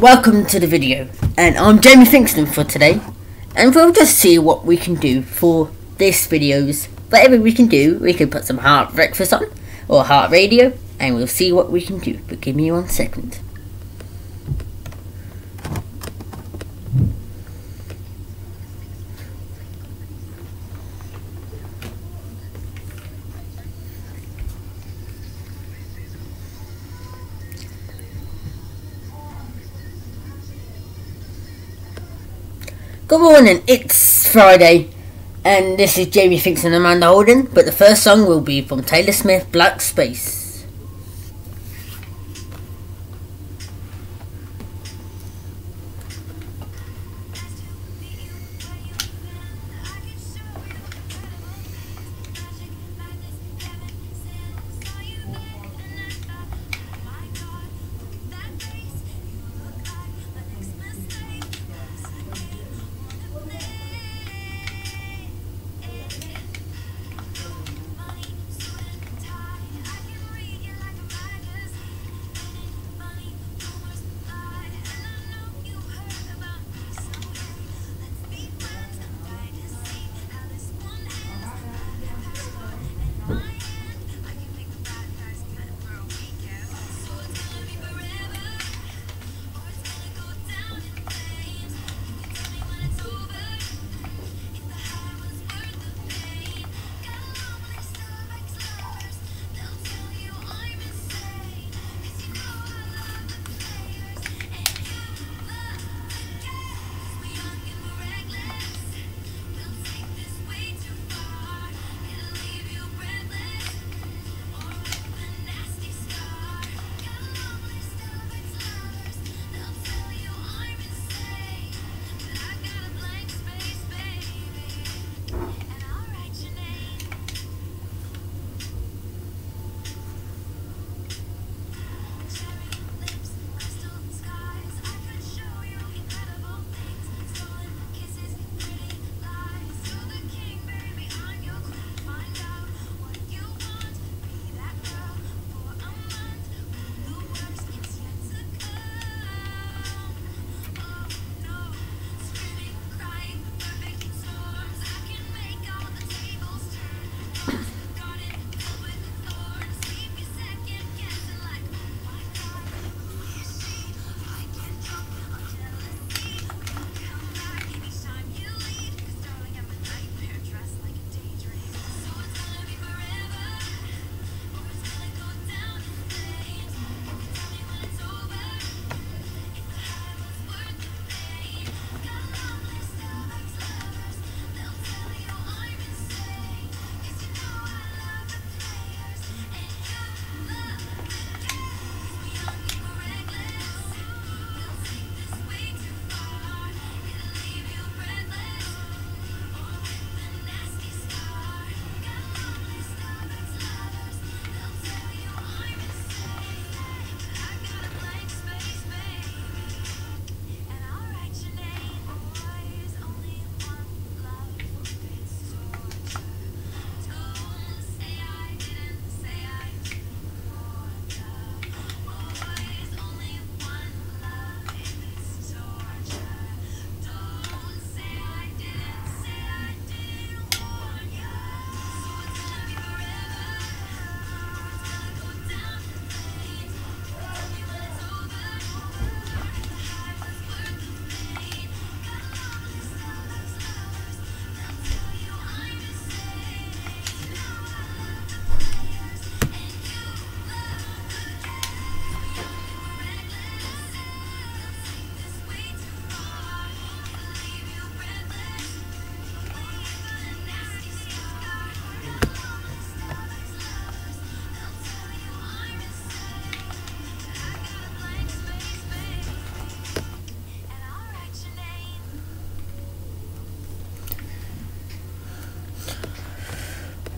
Welcome to the video, and I'm Jamie Finkston for today, and we'll just see what we can do for this videos. Whatever we can do, we can put some heart breakfast on, or heart radio, and we'll see what we can do, but give me one second. Good morning, it's Friday, and this is Jamie Finks and Amanda Holden, but the first song will be from Taylor Smith, Black Space.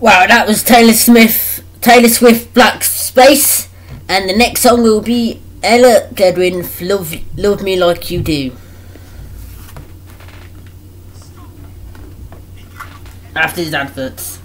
Wow, that was Taylor Smith, Taylor Swift, Black Space, and the next song will be Ella Gedwin, Love, Love Me Like You Do. After these adverts.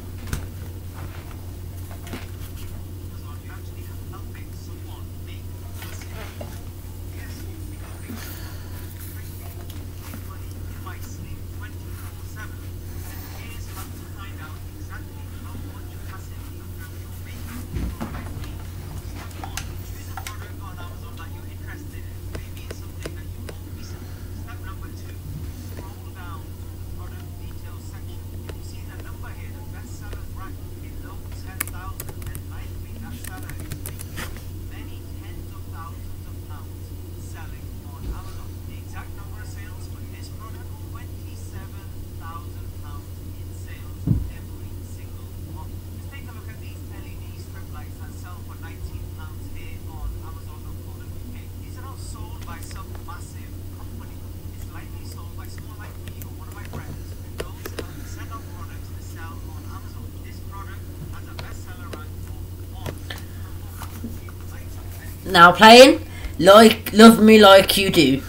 Now playing like Love Me Like You Do.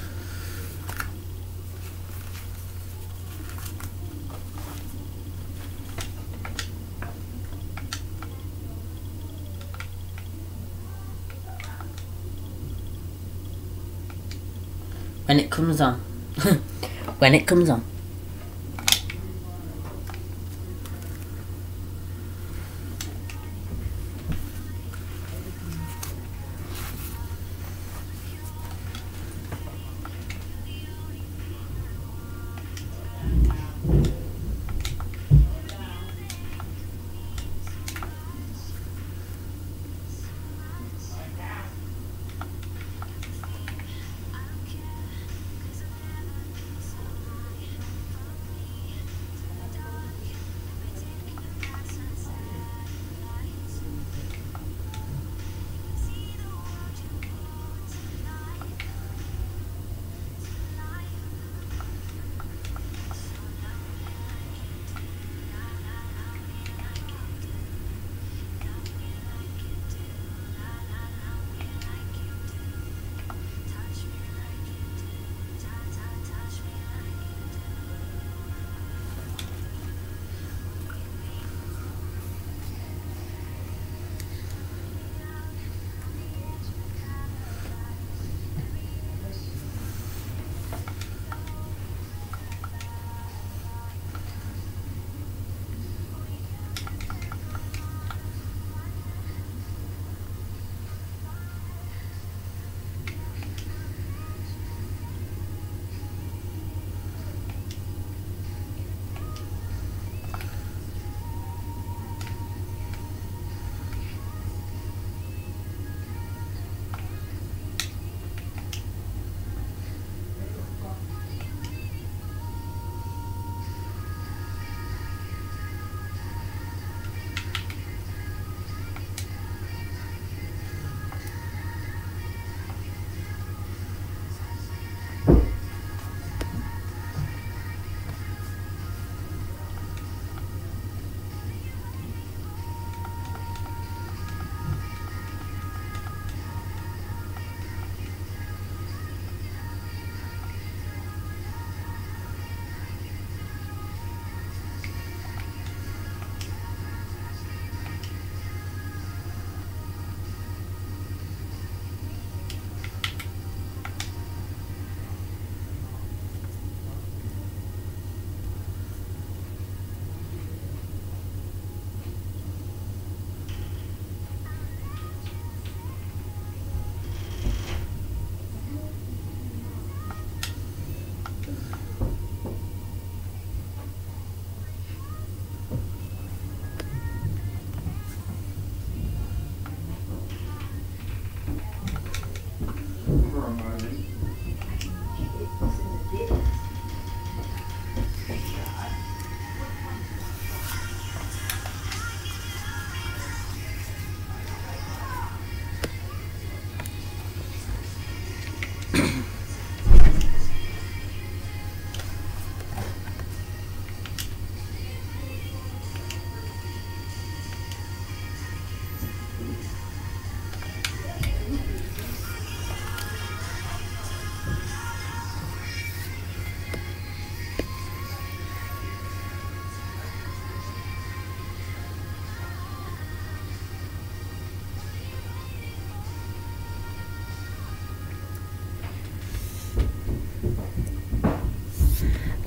When it comes on. when it comes on.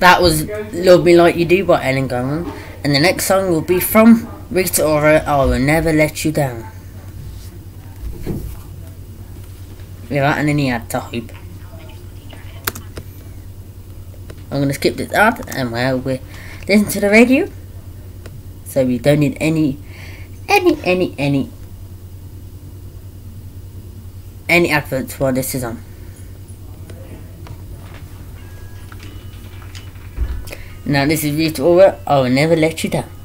That was Love Me Like You Do by Ellen Gowan. And the next song will be from Rita Ora, I Will Never Let You Down. Without any ad type. I'm going to skip this ad and well, we listen to the radio. So we don't need any, any, any, any, any adverts while this is on. Now this is Rita Ora. I will never let you down.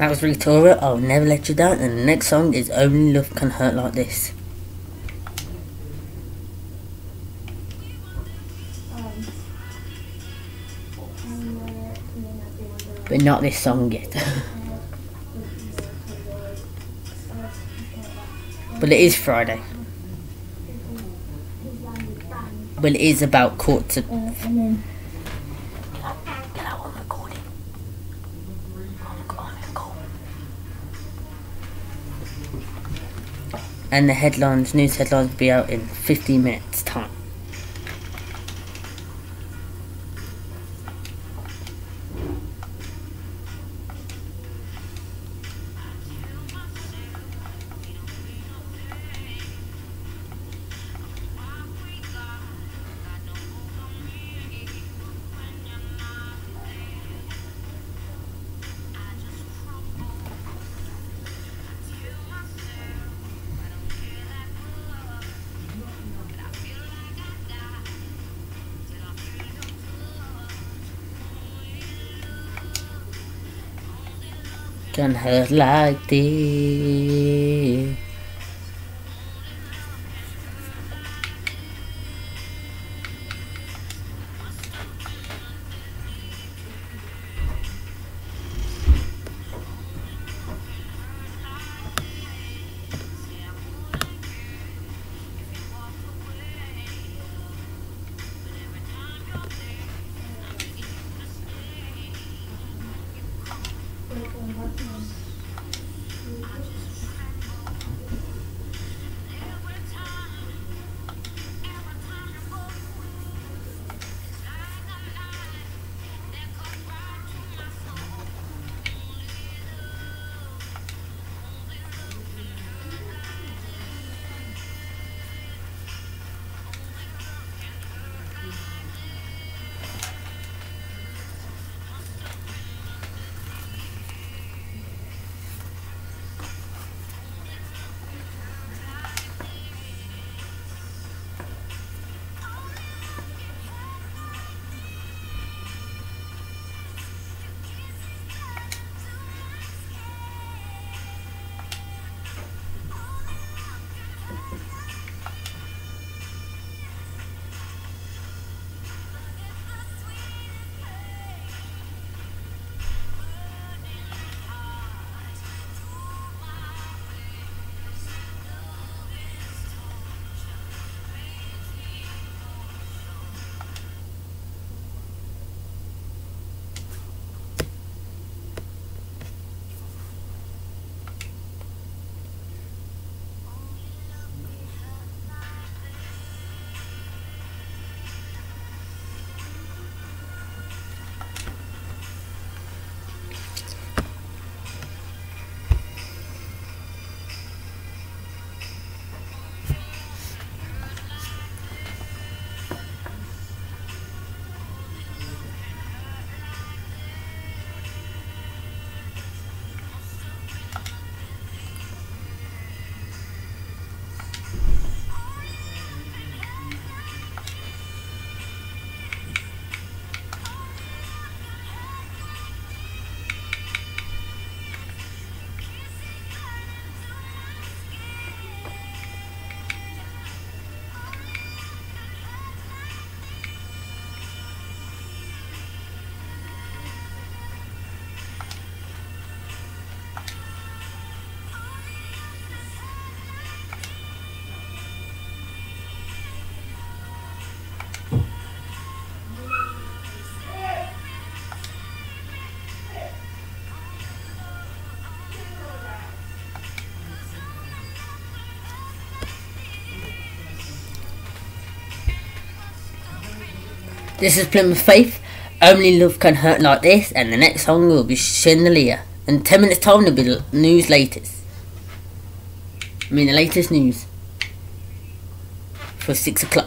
That was Victoria, I'll Never Let You Down, and the next song is Only Love Can Hurt Like This. But not this song yet. but it is Friday. Well, it is about courts. Of, and the headlines, news headlines will be out in 15 minutes hurt like this. This is Plymouth Faith. Only love can hurt like this, and the next song will be Chandelier. In 10 minutes time there'll be news latest. I mean the latest news. For 6 o'clock.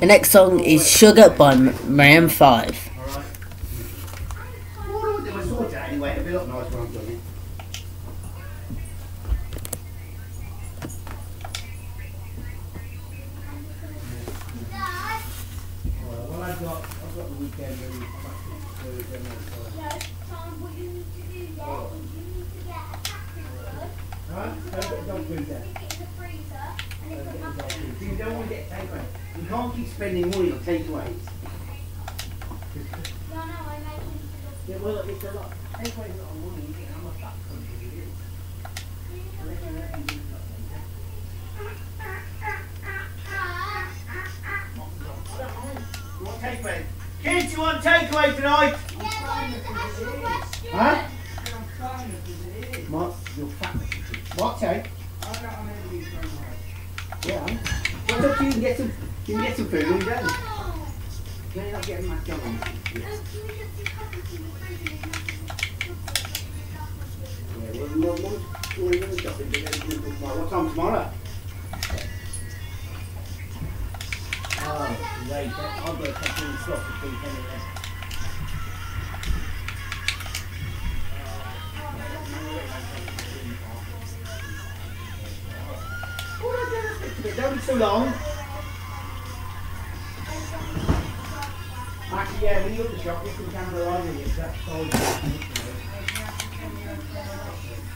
The next song is Sugar by Maroon 5. Takeaways. Yeah, well, it's a lot. Takeaway's a lot of money. You get how much that country takeaway? Kids, you want takeaway tonight?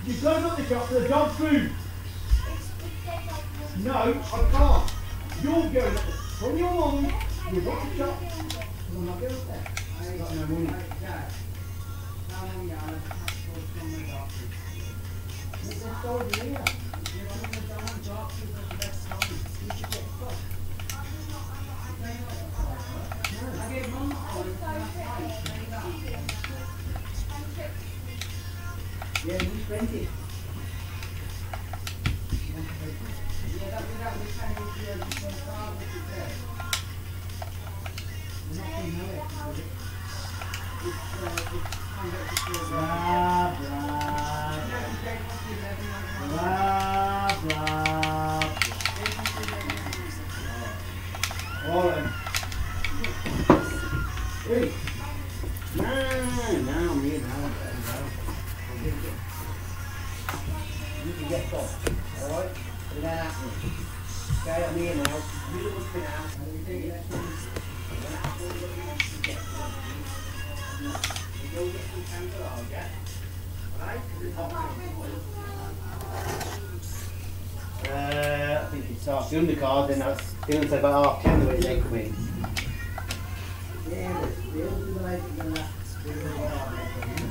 You've to go to the shop for the dog food. No, I can't. You're going the, from your mum, you got to shop. I'm not going there. I ain't got no money. The here? Yeah, you it. Blah, blah. Hey. You can get off, alright? Happening. Okay, I'm here now. You look what's been out. And we take it next one. When I have one, you get one. You go get some cancer, I'll get. Alright? 'Cause it's hot. Uh, I think it starts the undercard, then that's other about half ten the way they come in. Yeah, the older the later than that, the more hard they come in.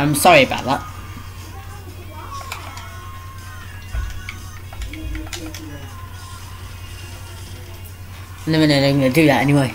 I'm sorry about that. No, no, I'm gonna do that anyway.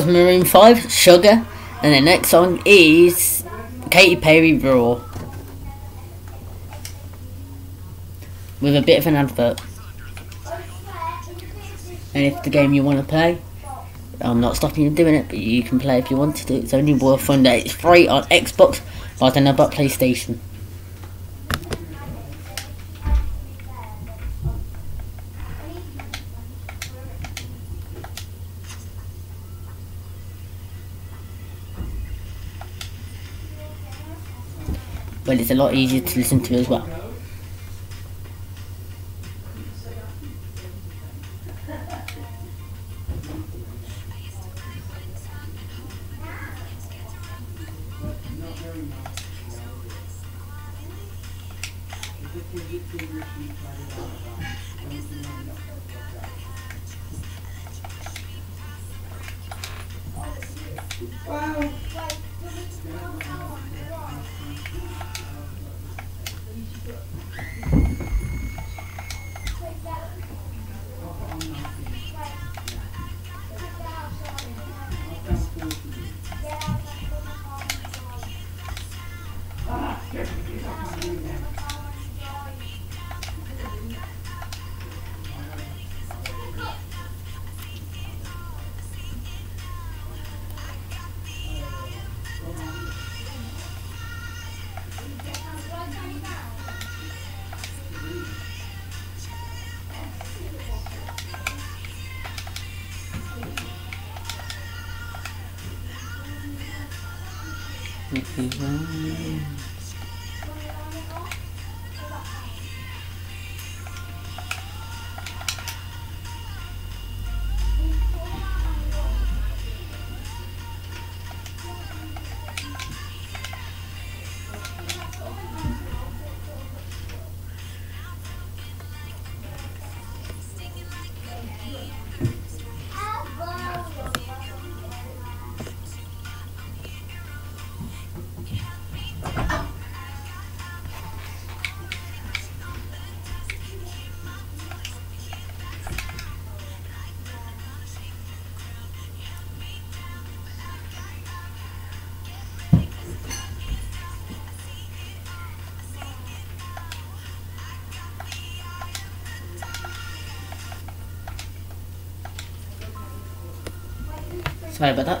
Was Maroon 5, Sugar. And the next song is Katy Perry Roar. With a bit of an advert. And if the game you want to play, I'm not stopping you doing it, but you can play if you want to. It's only worth fun that it's free on Xbox, but I don't know about PlayStation. but it's a lot easier to listen to as well. Mickey Mouse. Sorry about that.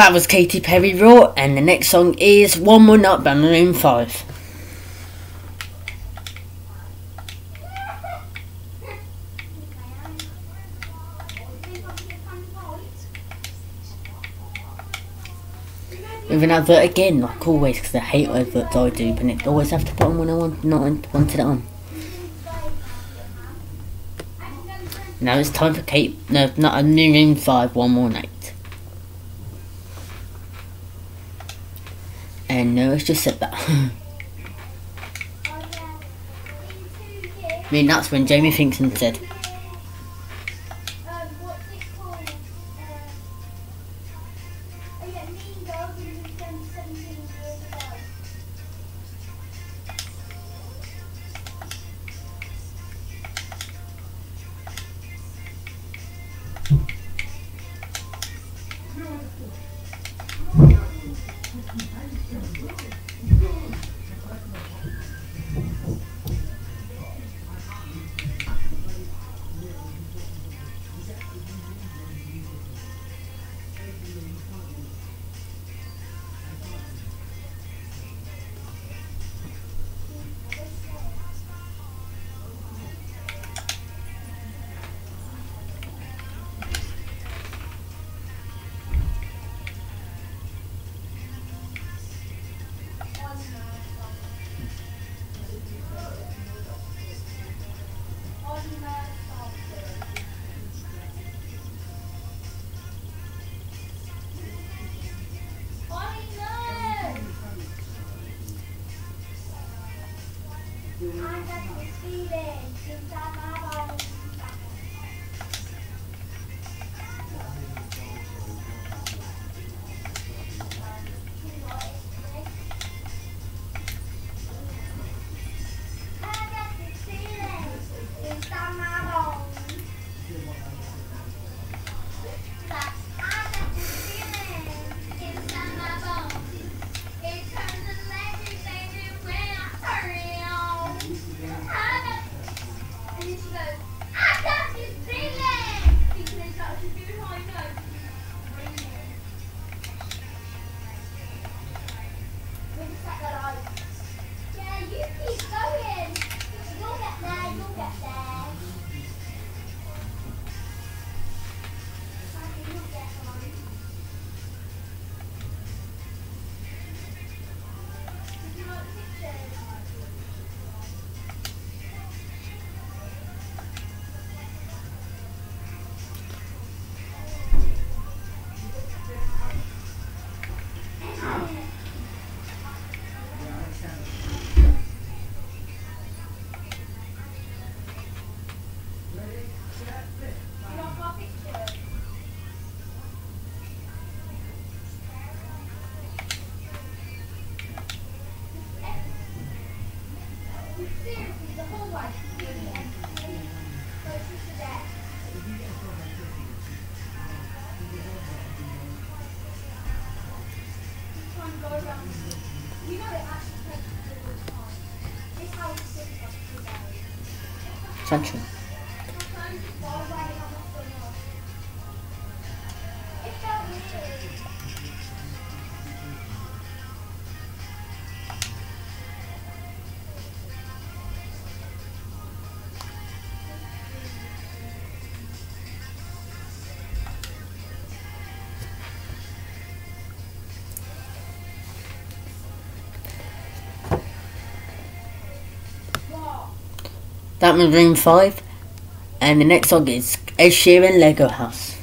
That was Katy Perry Roar, and the next song is One More Night by Maroon 5. With an advert again, like always, because I hate adverts I do, but I always have to put on when I want, not wanted it on. Now it's time for Kate, no, not a Maroon 5, One More Night. And it's just said that. I mean, that's when Jamie Theakston said. function. that was room 5 and the next song is Ed Sheeran Lego House.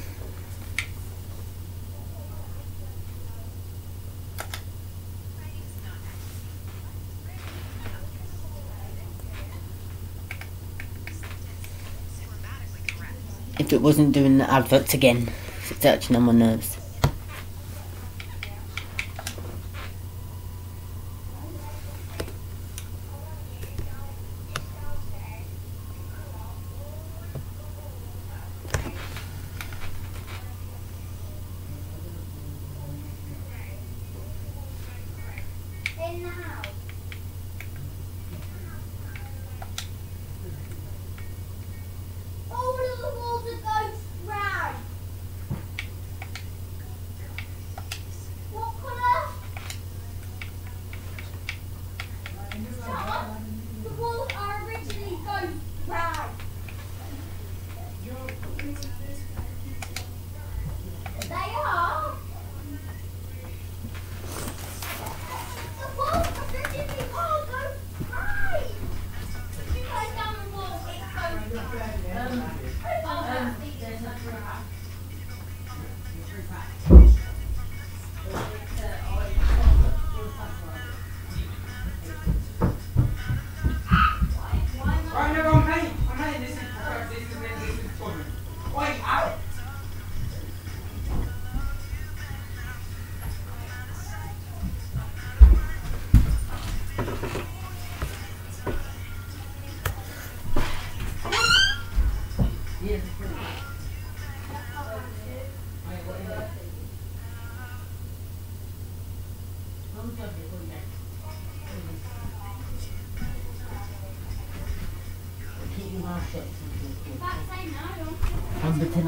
If it wasn't doing the adverts again it's actually on my nerves. now.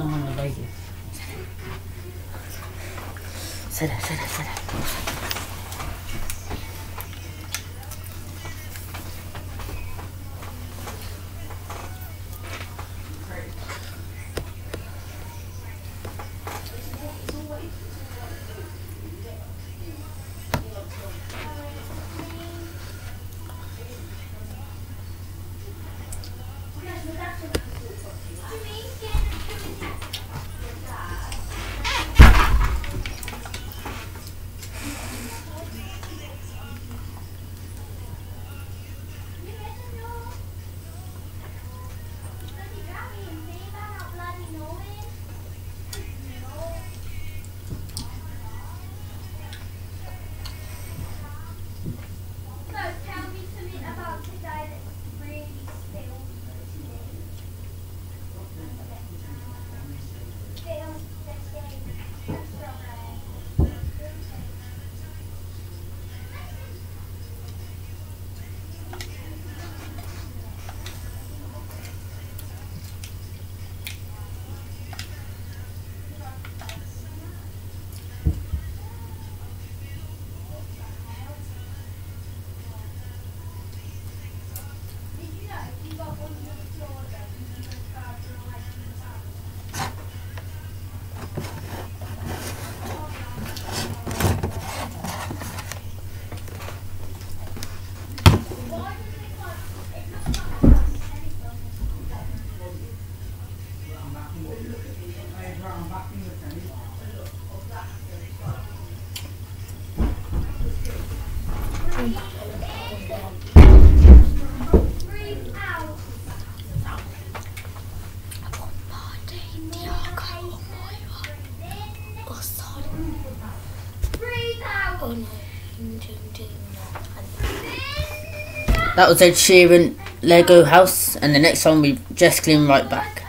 أنا وأنا بيت سرع سرع سرع That was Ed Sheeran, Lego House, and the next song we just clean right back.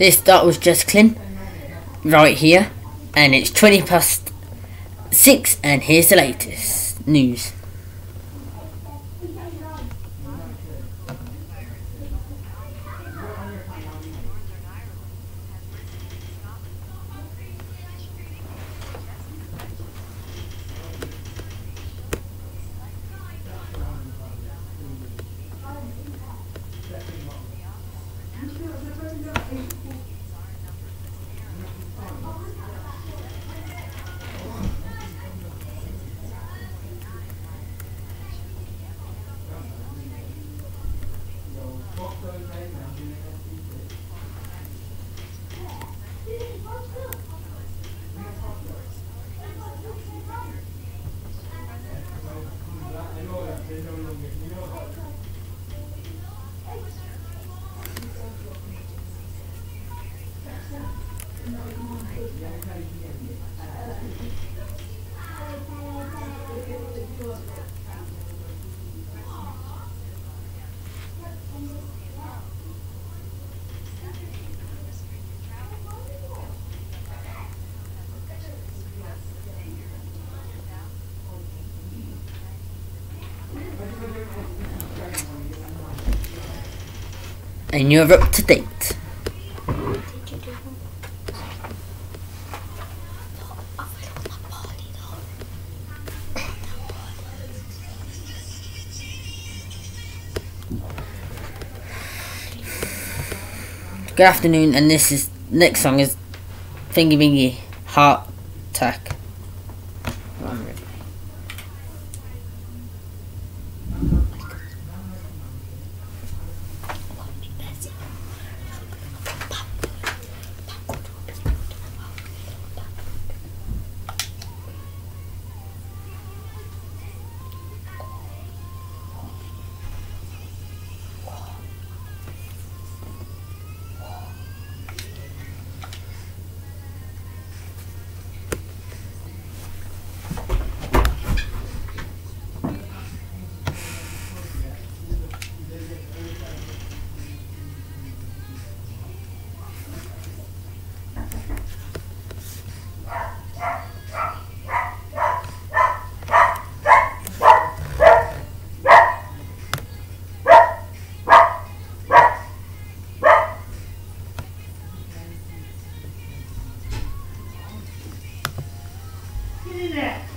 This that was Jess Glynne right here, and it's 20 past 6, and here's the latest news. And you're up to date. Good afternoon, and this is next song is Thingy Wingy Heart Attack. Get in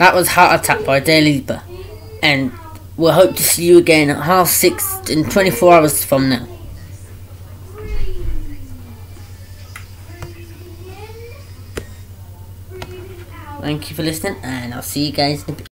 That was Heart Attack by Daily Leaper. And we'll hope to see you again at half six in 24 hours from now. Thank you for listening, and I'll see you guys in a bit.